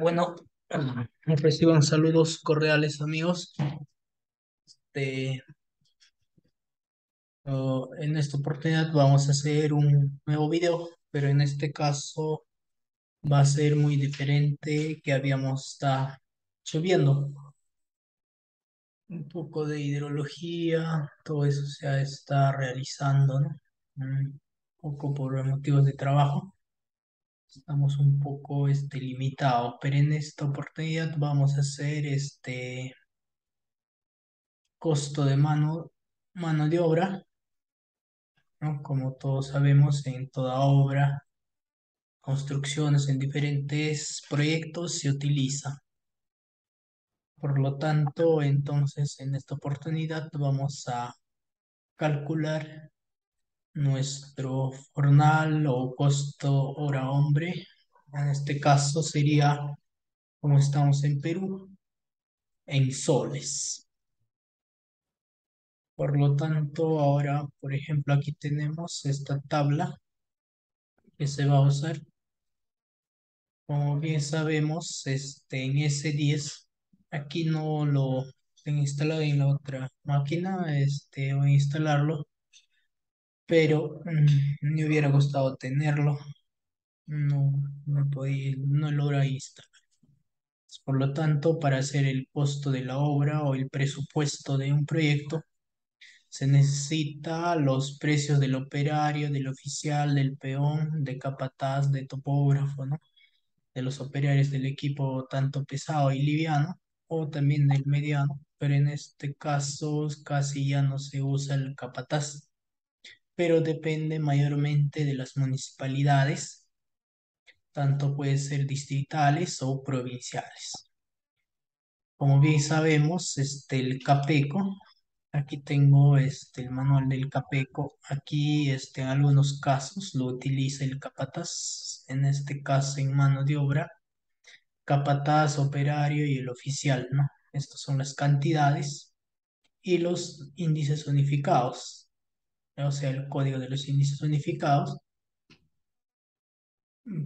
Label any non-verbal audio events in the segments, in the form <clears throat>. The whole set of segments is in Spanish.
Bueno, <clears throat> reciban saludos cordiales amigos. Oh, en esta oportunidad vamos a hacer un nuevo video, pero en este caso va a ser muy diferente que habíamos estado subiendo. Un poco de hidrología, todo eso se está realizando, ¿no? Un poco por motivos de trabajo. Estamos un poco este, limitados, pero en esta oportunidad vamos a hacer este costo de mano, mano de obra, ¿no? Como todos sabemos, en toda obra, construcciones en diferentes proyectos se utiliza. Por lo tanto, entonces en esta oportunidad vamos a calcular nuestro jornal o costo hora hombre. En este caso sería, como estamos en Perú, en soles. Por lo tanto, ahora, por ejemplo, aquí tenemos esta tabla que se va a usar. Como bien sabemos, este, en S10, aquí no lo tengo instalado en la otra máquina, este, voy a instalarlo, pero mm, me hubiera gustado tenerlo, no, no podía, no logra instalar. Por lo tanto, para hacer el costo de la obra o el presupuesto de un proyecto, se necesita los precios del operario, del oficial, del peón, de capataz, de topógrafo, ¿no? De los operarios del equipo tanto pesado y liviano, o también del mediano, pero en este caso casi ya no se usa el capataz, pero depende mayormente de las municipalidades, tanto puede ser distritales o provinciales. Como bien sabemos, este, el CAPECO Aquí tengo este, el manual del CAPECO. Aquí este, en algunos casos lo utiliza el capataz, en este caso en mano de obra, capataz, operario y el oficial, ¿no? Estas son las cantidades y los índices unificados, o sea, el código de los índices unificados.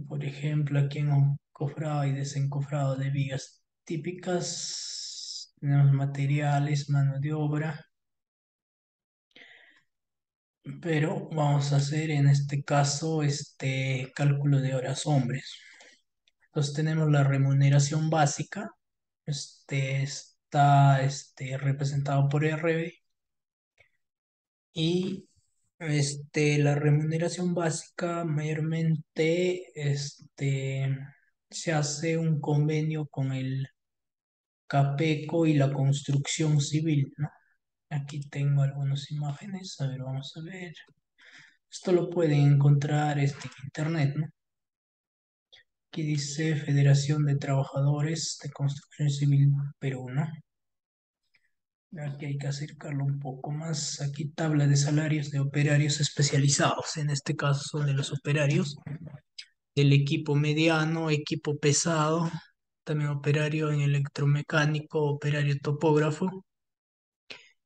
Por ejemplo, aquí en cofrado y desencofrado de vigas típicas, tenemos materiales, mano de obra, pero vamos a hacer en este caso este cálculo de horas hombres. Entonces tenemos la remuneración básica, este está este, representado por RB y este, la remuneración básica mayormente este, se hace un convenio con el CAPECO y la construcción civil, ¿no? Aquí tengo algunas imágenes, a ver, vamos a ver. Esto lo pueden encontrar este, en internet, ¿no? Aquí dice Federación de Trabajadores de Construcción Civil Perú, ¿no? Aquí hay que acercarlo un poco más. Aquí tabla de salarios de operarios especializados. En este caso son de los operarios del equipo mediano, equipo pesado, también operario en electromecánico, operario topógrafo.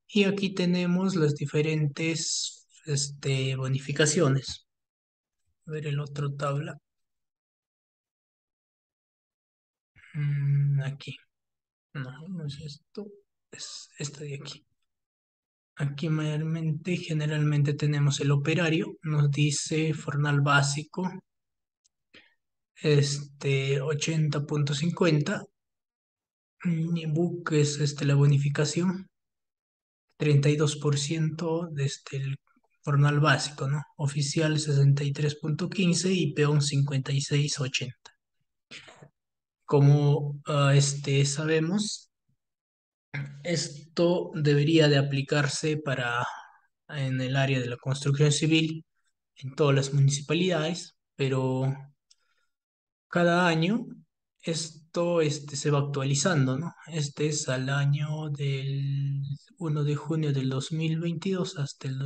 Y aquí tenemos las diferentes este, bonificaciones. A ver el otro tabla. Mm, aquí. No, no es esto. Es esta de aquí. Aquí mayormente, generalmente tenemos el operario. Nos dice fornal básico. Este 80.50. Book es este, la bonificación. 32% de este, el fornal básico, ¿no? Oficial 63.15 y peón 56.80. Como uh, este, sabemos, esto debería de aplicarse para en el área de la construcción civil en todas las municipalidades, pero cada año esto este, se va actualizando, ¿no? Este es al año del 1 de junio del 2022 hasta el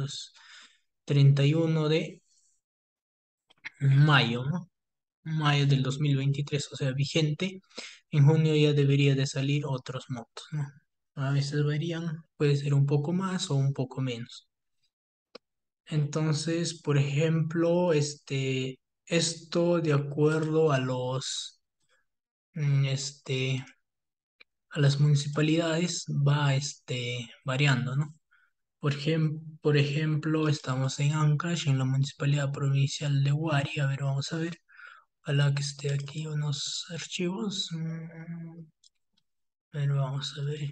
31 de mayo, ¿no? Mayo del 2023, o sea, vigente. En junio ya debería de salir otros motos. A veces varían, puede ser un poco más o un poco menos. Entonces, por ejemplo, este, esto de acuerdo a los mm, este, a las municipalidades va este, variando, ¿no? Por por ejemplo, estamos en Ancash, en la Municipalidad Provincial de Huari. A ver, vamos a ver. Ojalá que esté aquí unos archivos. Mm, A ver, vamos a ver.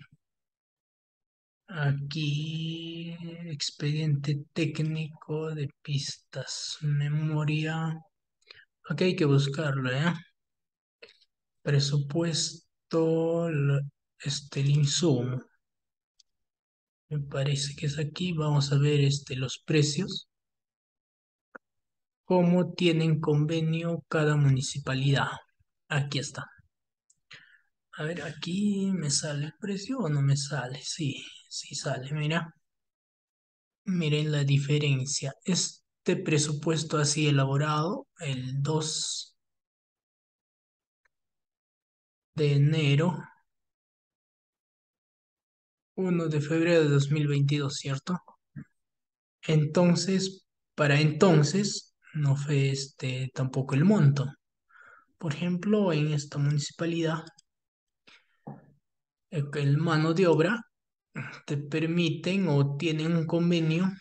Aquí, expediente técnico de pistas, memoria. Aquí hay que buscarlo, ¿eh? Presupuesto, este, el insumo. Me parece que es aquí. Vamos a ver este, los precios. ¿Cómo tienen convenio cada municipalidad? Aquí está. A ver, aquí me sale el precio o no me sale. Sí, sí sale, mira. Miren la diferencia. Este presupuesto así elaborado el 2 de enero, 1 de febrero de 2022, ¿cierto? Entonces, para entonces no fue este tampoco el monto. Por ejemplo, en esta municipalidad, el mano de obra te permiten o tienen un convenio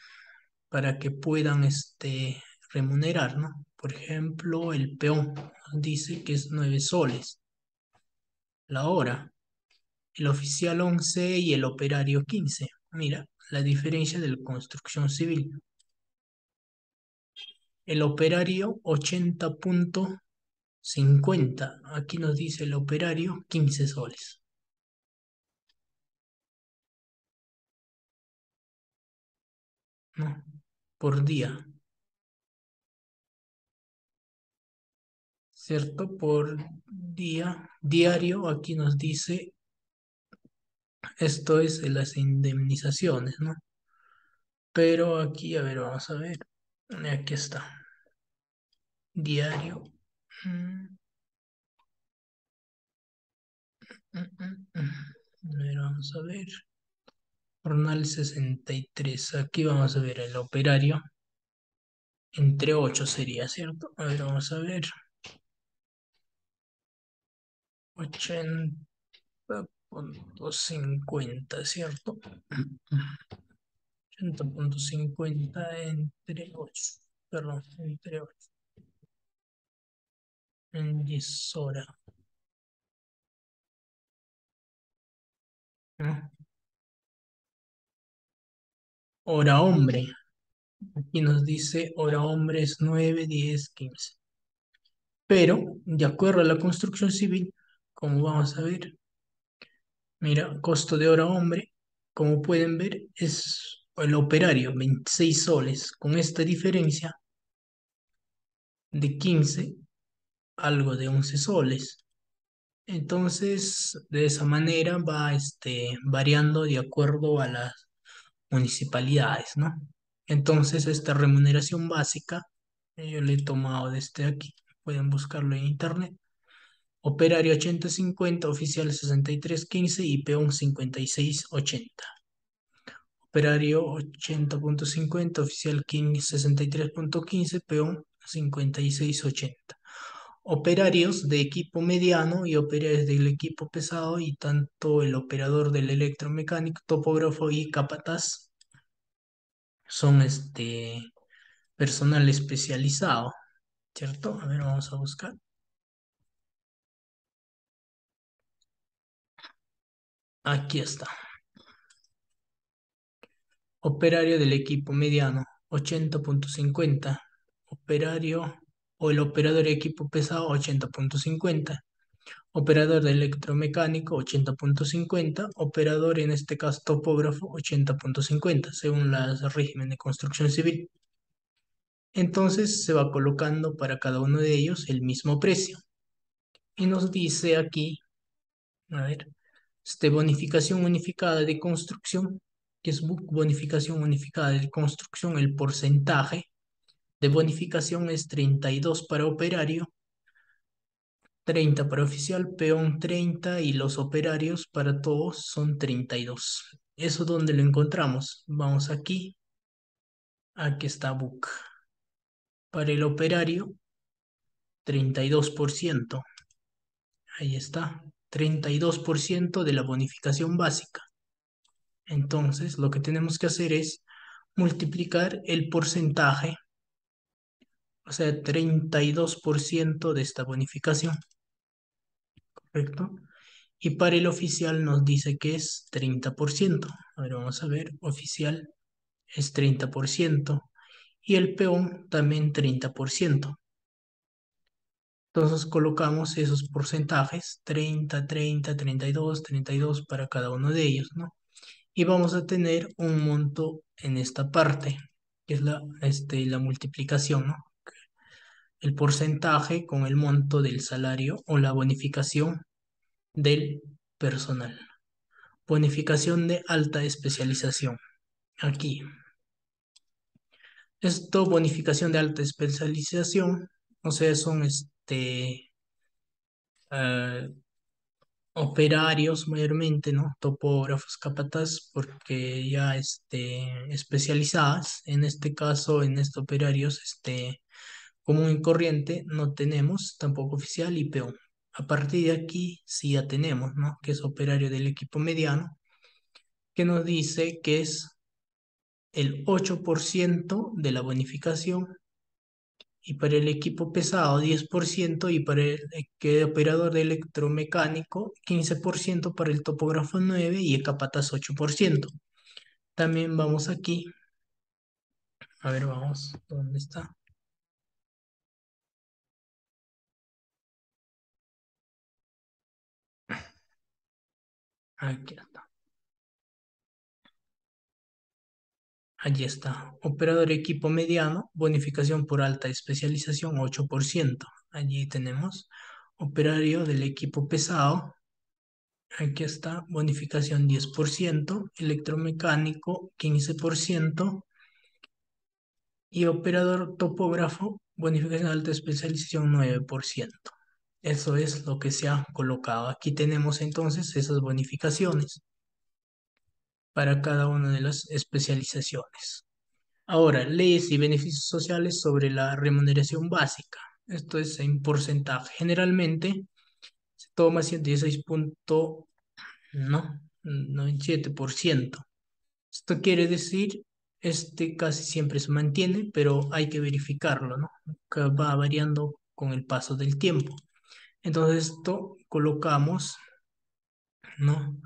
para que puedan este, remunerar, ¿no? Por ejemplo, el peón dice que es 9 soles la hora, el oficial 11 y el operario 15. Mira, la diferencia de la construcción civil. El operario 80.50. Aquí nos dice el operario 15 soles. ¿No? Por día. ¿Cierto? Por día. Diario, aquí nos dice, esto es las indemnizaciones, ¿no? Pero aquí, a ver, vamos a ver. Aquí está. Diario. Mm, mm, mm, vamos a ver. Jornal 63. Aquí vamos a ver el operario. Entre 8 sería, ¿cierto? A ver, vamos a ver. 80.50, ¿cierto? 80.50 entre 8. Perdón, entre 8. En 10 horas. ¿no? Hora hombre. Aquí nos dice hora hombre es 9, 10, 15. Pero, de acuerdo a la construcción civil, como vamos a ver, mira, costo de hora hombre, como pueden ver, es el operario, 26 soles, con esta diferencia de 15, algo de 11 soles. Entonces, de esa manera va este, variando de acuerdo a las municipalidades, ¿no? Entonces, esta remuneración básica, yo le he tomado desde aquí, pueden buscarlo en internet. Operario 8050, oficial 6315 y peón 5680. Operario 80.50, oficial 63.15, peón 5680. Operarios de equipo mediano y operarios del equipo pesado y tanto el operador del electromecánico, topógrafo y capataz son este personal especializado, ¿cierto? A ver, vamos a buscar. Aquí está. Operario del equipo mediano, 80.50. Operario o el operador de equipo pesado, 80.50. Operador de electromecánico, 80.50. Operador, en este caso topógrafo, 80.50, según las régimen de construcción civil. Entonces se va colocando para cada uno de ellos el mismo precio. Y nos dice aquí, a ver, este, bonificación unificada de construcción, que es bonificación unificada de construcción, el porcentaje de bonificación es 32 para operario, 30 para oficial, peón 30 y los operarios para todos son 32. ¿Eso dónde lo encontramos? Vamos aquí, aquí está book. Para el operario, 32%. Ahí está, 32% de la bonificación básica. Entonces, lo que tenemos que hacer es multiplicar el porcentaje, o sea, 32% de esta bonificación. ¿Correcto? Y para el oficial nos dice que es 30%. Ahora vamos a ver, oficial es 30%. Y el peón también 30%. Entonces colocamos esos porcentajes, 30, 30, 32, 32 para cada uno de ellos, ¿no? Y vamos a tener un monto en esta parte, que es la, este, la multiplicación, ¿no? El porcentaje con el monto del salario o la bonificación del personal. Bonificación de alta especialización. Aquí. Esto, bonificación de alta especialización, o sea, son este, eh, operarios mayormente, ¿no? Topógrafos, capatas, porque ya este, especializadas. En este caso, en estos operarios, este, común y corriente, no tenemos tampoco oficial y peón. A partir de aquí sí ya tenemos, ¿no? Que es operario del equipo mediano, que nos dice que es el 8% de la bonificación y para el equipo pesado 10% y para el que operador de electromecánico 15% para el topógrafo 9 y el capataz 8%. También vamos aquí. A ver, vamos. ¿Dónde está? Aquí está. Allí está. Operador equipo mediano, bonificación por alta especialización 8%. Allí tenemos. Operario del equipo pesado. Aquí está. Bonificación 10%. Electromecánico 15%. Y operador topógrafo, bonificación alta especialización 9%. Eso es lo que se ha colocado. Aquí tenemos entonces esas bonificaciones para cada una de las especializaciones. Ahora, leyes y beneficios sociales sobre la remuneración básica. Esto es en porcentaje. Generalmente se toma 116.97%. Esto quiere decir, este casi siempre se mantiene, pero hay que verificarlo, ¿no? Que va variando con el paso del tiempo. Entonces esto colocamos, ¿no?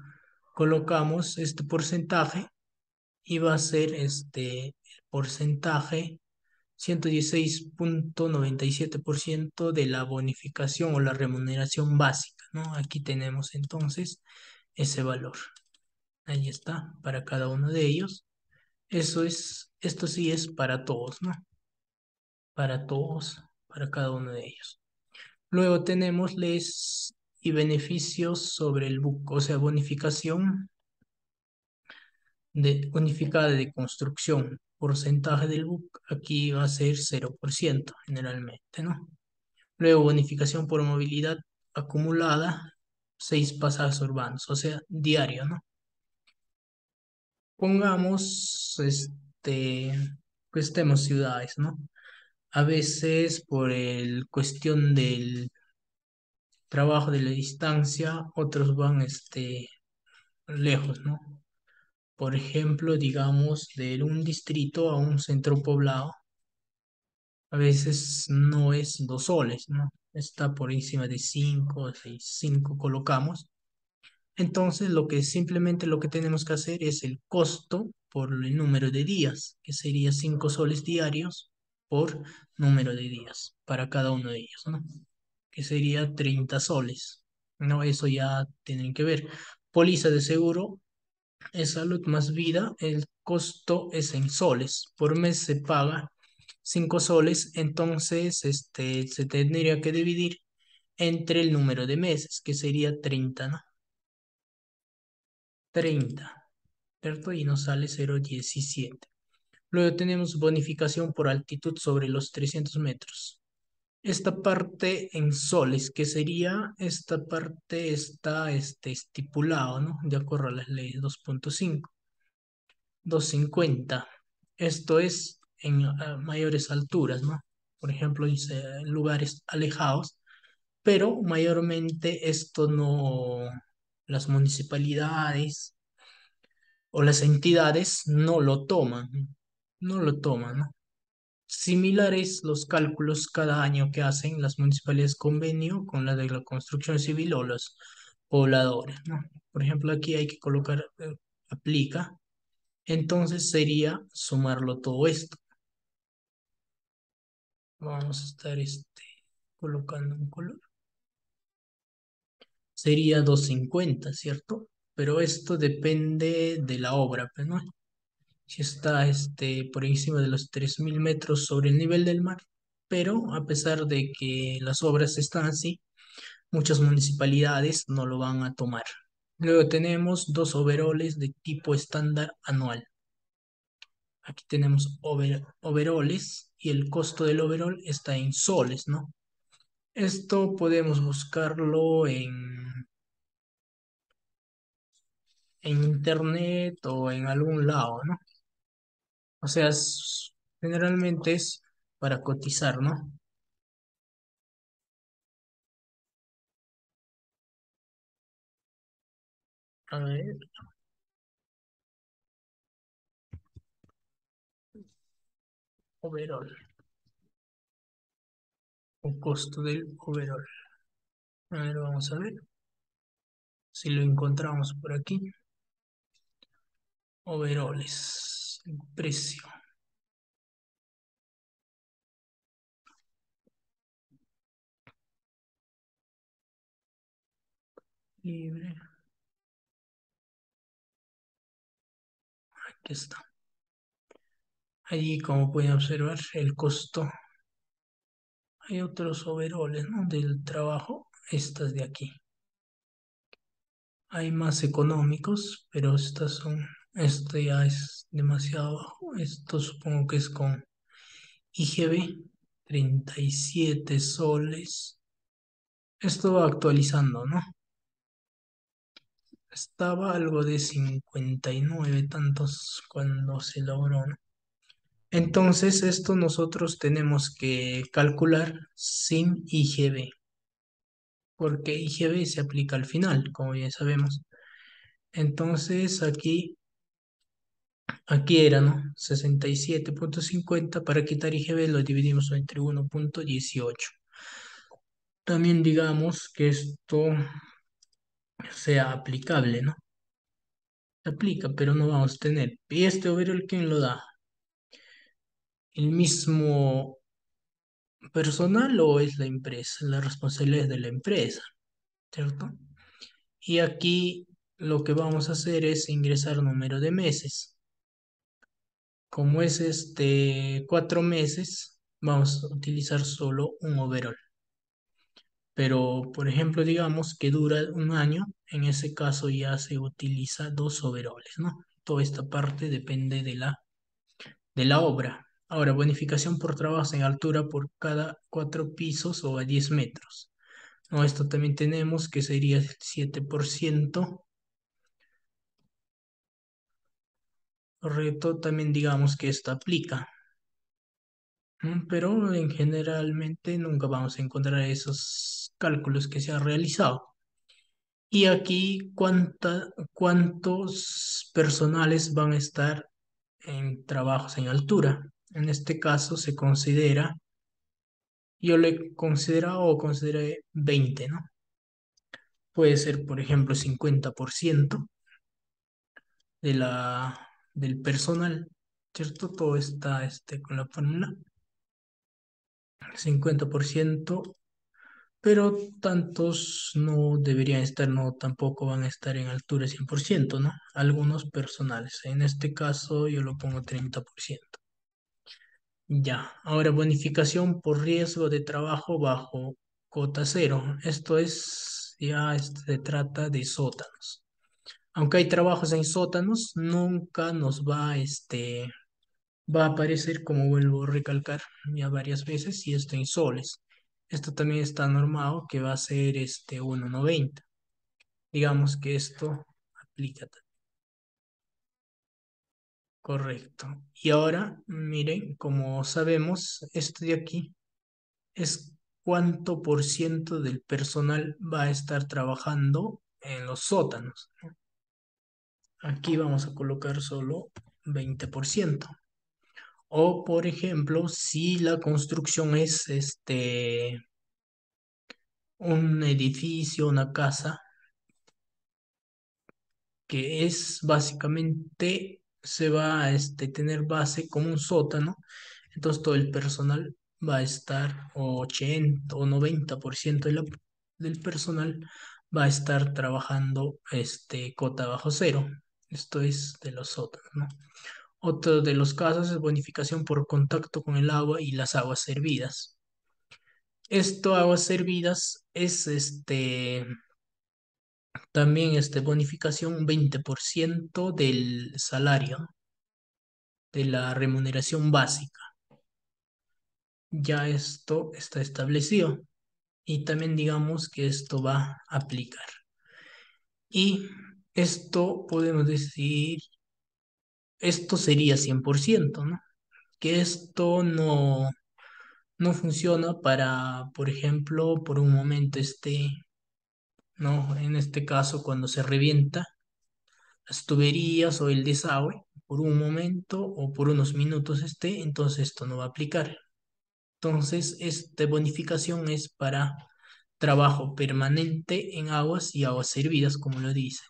Colocamos este porcentaje y va a ser este porcentaje 116.97% de la bonificación o la remuneración básica, ¿no? Aquí tenemos entonces ese valor. Ahí está, para cada uno de ellos. Eso es, esto sí es para todos, ¿no? Para todos, para cada uno de ellos. Luego tenemos les y beneficios sobre el buco, o sea, bonificación de, unificada de construcción. Porcentaje del book aquí va a ser 0% generalmente, ¿no? Luego bonificación por movilidad acumulada, 6 pasajes urbanos, o sea, diario, ¿no? Pongamos, este, que estemos ciudades, ¿no? A veces por el cuestión del trabajo de la distancia, otros van este, lejos, ¿no? Por ejemplo, digamos, de un distrito a un centro poblado, a veces no es dos soles, ¿no? Está por encima de cinco, seis, cinco colocamos. Entonces, lo que simplemente lo que tenemos que hacer es el costo por el número de días, que sería cinco soles diarios por número de días para cada uno de ellos, ¿no? Que sería 30 soles. No, eso ya tienen que ver. Póliza de seguro es salud más vida, el costo es en soles. Por mes se paga 5 soles, entonces este, se tendría que dividir entre el número de meses, que sería 30, ¿no? 30, ¿cierto? Y nos sale 0,17. Luego tenemos bonificación por altitud sobre los 300 metros. Esta parte en soles, que sería, esta parte está este, estipulado, ¿no? De acuerdo a las leyes 2.5. 250. Esto es en mayores alturas, ¿no? Por ejemplo, en lugares alejados, pero mayormente esto no, las municipalidades o las entidades no lo toman, no lo toman, ¿no? Similares los cálculos cada año que hacen las municipalidades convenio con la de la construcción civil o los pobladores, ¿no? Por ejemplo, aquí hay que colocar, eh, aplica, entonces sería sumarlo todo esto. Vamos a estar este, colocando un color. Sería 250, ¿cierto? Pero esto depende de la obra, pues, ¿no? Si está este, por encima de los 3.000 metros sobre el nivel del mar, pero a pesar de que las obras están así, muchas municipalidades no lo van a tomar. Luego tenemos dos overoles de tipo estándar anual. Aquí tenemos over, overoles y el costo del overall está en soles, ¿no? Esto podemos buscarlo en, en internet o en algún lado, ¿no? O sea, generalmente es para cotizar, ¿no? A ver, overall, o costo del overall. A ver, vamos a ver si lo encontramos por aquí. Overoles, el precio. Libre. Aquí está. Allí, como pueden observar, el costo. Hay otros overoles, ¿no? Del trabajo. Estas de aquí. Hay más económicos, pero estas son. Este ya es demasiado bajo. Esto supongo que es con IGB. 37 soles. Esto va actualizando, ¿no? Estaba algo de 59 tantos cuando se logró, ¿no? Entonces, esto nosotros tenemos que calcular sin IGB, porque IGB se aplica al final, como ya sabemos. Entonces, aquí, aquí era, ¿no? 67.50, para quitar IGB lo dividimos entre 1.18. También digamos que esto sea aplicable, ¿no? Se aplica, pero no vamos a tener. ¿Y este overall quién lo da? ¿El mismo personal o es la empresa? La responsabilidad es de la empresa, ¿cierto? Y aquí lo que vamos a hacer es ingresar número de meses. Como es este cuatro meses, vamos a utilizar solo un overall. Pero, por ejemplo, digamos que dura un año, en ese caso ya se utiliza dos overoles, ¿no? Toda esta parte depende de la, de la obra. Ahora, bonificación por trabajos en altura por cada cuatro pisos o a 10 metros. No, esto también tenemos que sería el 7%. Correcto, también digamos que esto aplica. Pero en generalmente nunca vamos a encontrar esos cálculos que se han realizado. Y aquí, ¿cuánta, ¿cuántos personales van a estar en trabajos en altura? En este caso se considera, yo le considero o consideré 20, ¿no? Puede ser, por ejemplo, 50% de la, del personal, ¿cierto? Todo está este, con la fórmula. 50%, pero tantos no deberían estar, no tampoco van a estar en altura 100%, ¿no? Algunos personales. En este caso yo lo pongo 30%. Ya, ahora bonificación por riesgo de trabajo bajo cota cero. Esto es, ya este, se trata de sótanos. Aunque hay trabajos en sótanos, nunca nos va, este, va a aparecer, como vuelvo a recalcar ya varias veces, y esto en soles. Esto también está normado que va a ser este 1.90. Digamos que esto aplica. Correcto. Y ahora, miren, como sabemos, esto de aquí es cuánto por ciento del personal va a estar trabajando en los sótanos. Aquí vamos a colocar solo 20%. O, por ejemplo, si la construcción es este, un edificio, una casa, que es básicamente, se va a este, tener base como un sótano, entonces todo el personal va a estar, o 80 o 90% de del personal va a estar trabajando este, cota bajo cero. Esto es de los sótanos, ¿no? Otro de los casos es bonificación por contacto con el agua y las aguas servidas. Esto, aguas servidas, es este también este bonificación un 20% del salario, de la remuneración básica. Ya esto está establecido y también digamos que esto va a aplicar. Y esto podemos decir, esto sería 100%, ¿no? Que esto no, no funciona para, por ejemplo, por un momento este, ¿no? En este caso, cuando se revienta las tuberías o el desagüe, por un momento o por unos minutos esté, entonces esto no va a aplicar. Entonces, esta bonificación es para trabajo permanente en aguas y aguas servidas, como lo dice.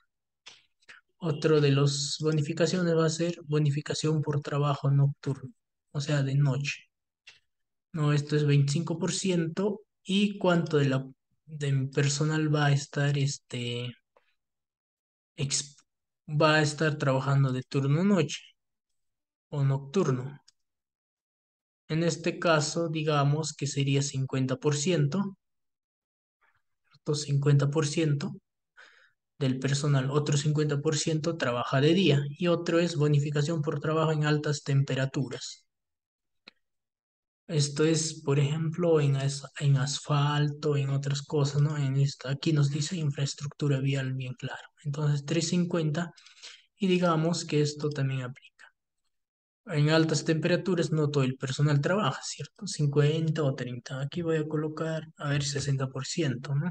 Otro de las bonificaciones va a ser bonificación por trabajo nocturno, o sea, de noche. No, esto es 25% y cuánto de la de personal va a estar este va a estar trabajando de turno noche o nocturno. En este caso, digamos que sería 50%, 50% del personal, otro 50% trabaja de día y otro es bonificación por trabajo en altas temperaturas. Esto es, por ejemplo, en, en asfalto, en otras cosas, ¿no? En esta, aquí nos dice infraestructura vial bien claro. Entonces, 350 y digamos que esto también aplica. En altas temperaturas no todo el personal trabaja, ¿cierto? 50 o 30. Aquí voy a colocar, a ver, 60%, ¿no?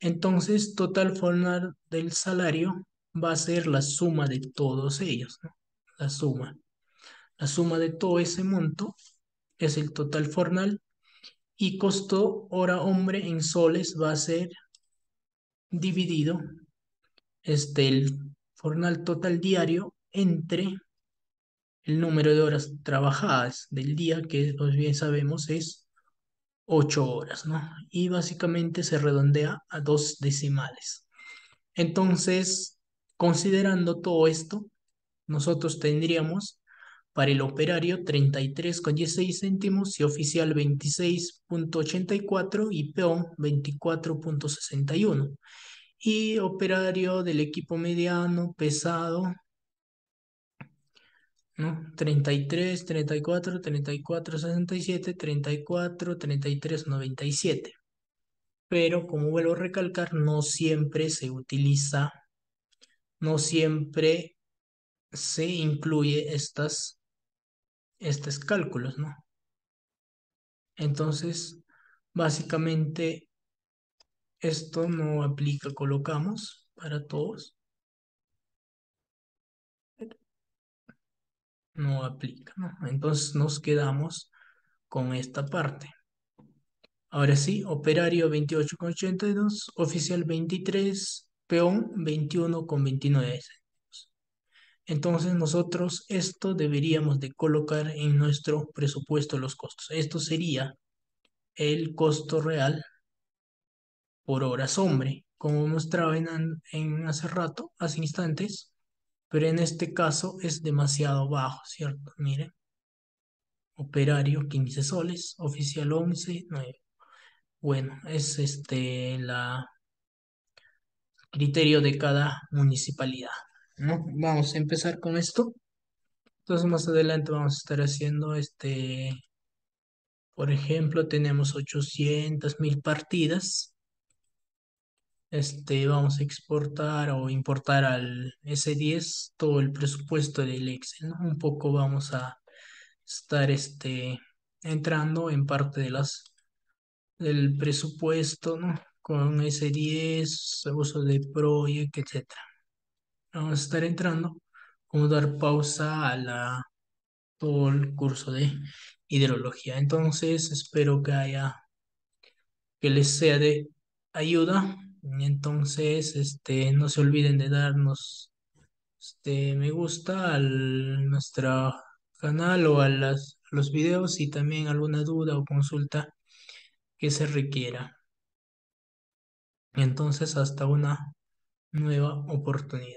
Entonces, total formal del salario va a ser la suma de todos ellos, ¿no? La suma. La suma de todo ese monto es el total formal y costo hora hombre en soles va a ser dividido este, el formal total diario entre el número de horas trabajadas del día, que pues bien sabemos es 8 horas, ¿no? Y básicamente se redondea a dos decimales. Entonces, considerando todo esto, nosotros tendríamos para el operario 33,16 céntimos y oficial 26.84 y peón 24.61. Y operario del equipo mediano, pesado, ¿no? 33, 34, 34, 67, 34, 33, 97. Pero como vuelvo a recalcar, no siempre se utiliza, no siempre se incluye estas estos cálculos, ¿no? Entonces, básicamente, esto no aplica, colocamos para todos. No aplica, ¿no? Entonces nos quedamos con esta parte. Ahora sí, operario 28,82, oficial 23, peón 21,29. Entonces nosotros esto deberíamos de colocar en nuestro presupuesto los costos. Esto sería el costo real por horas hombre, como mostraba en, en hace rato, hace instantes, pero en este caso es demasiado bajo, ¿cierto? Miren, operario 15 soles, oficial 11, 9. Bueno, es este la criterio de cada municipalidad. ¿no? Vamos a empezar con esto. Entonces más adelante vamos a estar haciendo este, por ejemplo, tenemos 800 mil partidas. Este, vamos a exportar o importar al S10 todo el presupuesto del Excel. Un poco vamos a estar este, entrando en parte de las del presupuesto, ¿no? Con S10, uso de Project, etcétera. Vamos a estar entrando, como dar pausa a la, todo el curso de hidrología. Entonces, espero que haya, que les sea de ayuda. Entonces, este, no se olviden de darnos este, me gusta a nuestro canal o a las, los videos y también alguna duda o consulta que se requiera. Entonces, hasta una nueva oportunidad.